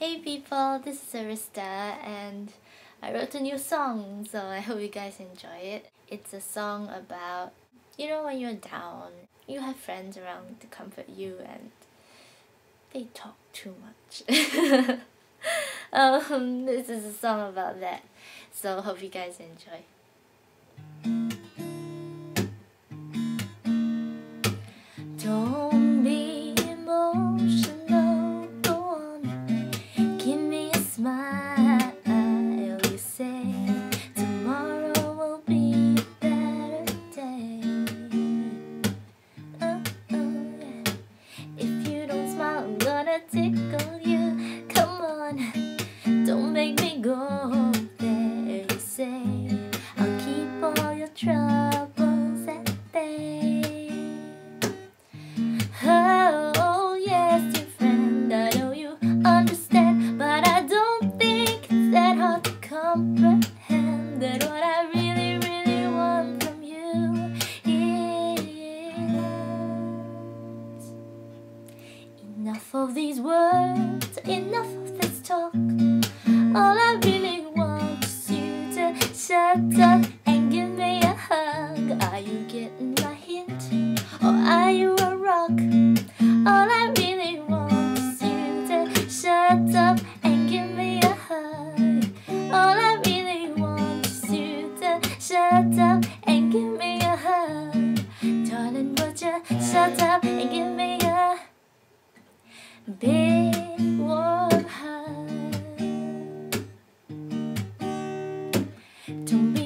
Hey people, this is Arista and I wrote a new song, so I hope you guys enjoy it. It's a song about, you know, when you're down, you have friends around to comfort you and they talk too much. um, this is a song about that, so hope you guys enjoy. Tickle shut up and give me a hug. Darling, would you shut up and give me a big warm hug? Don't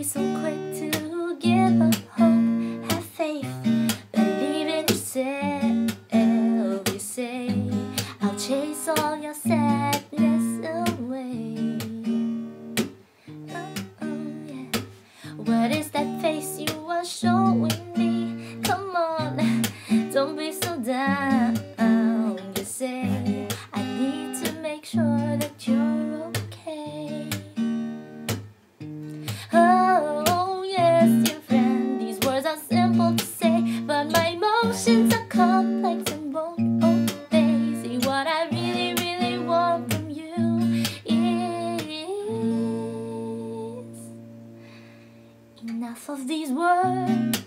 What is that face you are showing?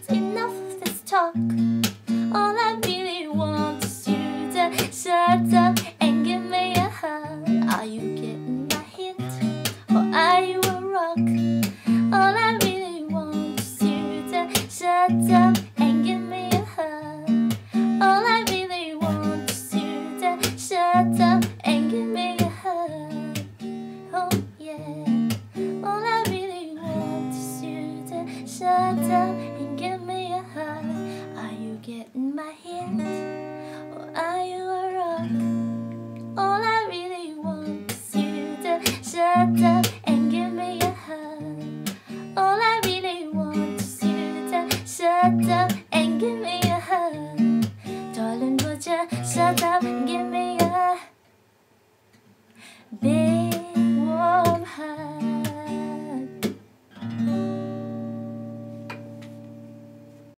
Enough of this talk.